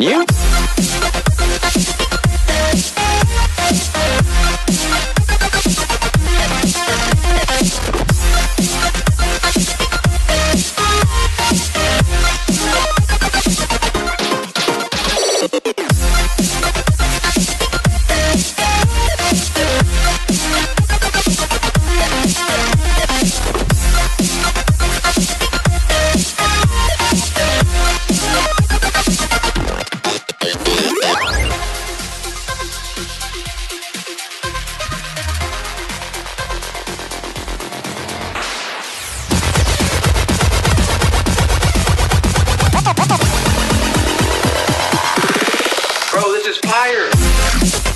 you? is fire.